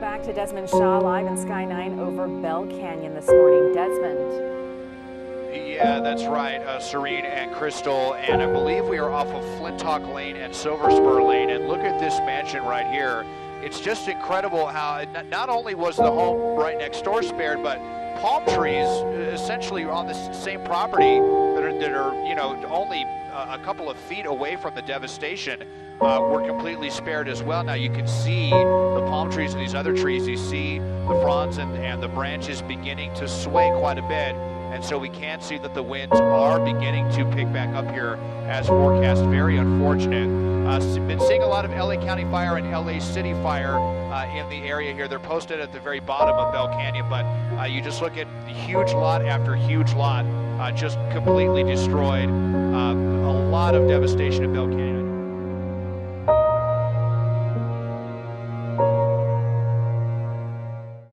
back to Desmond Shaw live in Sky 9 over Bell Canyon this morning. Desmond. Yeah, that's right, uh, Serene and Crystal. And I believe we are off of Flintlock Lane and Silver Spur Lane. And look at this mansion right here. It's just incredible how not only was the home right next door spared, but palm trees uh, essentially on the same property that are, that are you know, only uh, a couple of feet away from the devastation uh, were completely spared as well. Now you can see the palm trees and these other trees. You see the fronds and, and the branches beginning to sway quite a bit. And so we can see that the winds are beginning to pick back up here as forecast. Very unfortunate. Uh, been seeing a lot of LA County Fire and LA City Fire uh, in the area here. They're posted at the very bottom of Bell Canyon, but uh, you just look at huge lot after huge lot uh, just completely destroyed. Uh, a lot of devastation in Bell Canyon.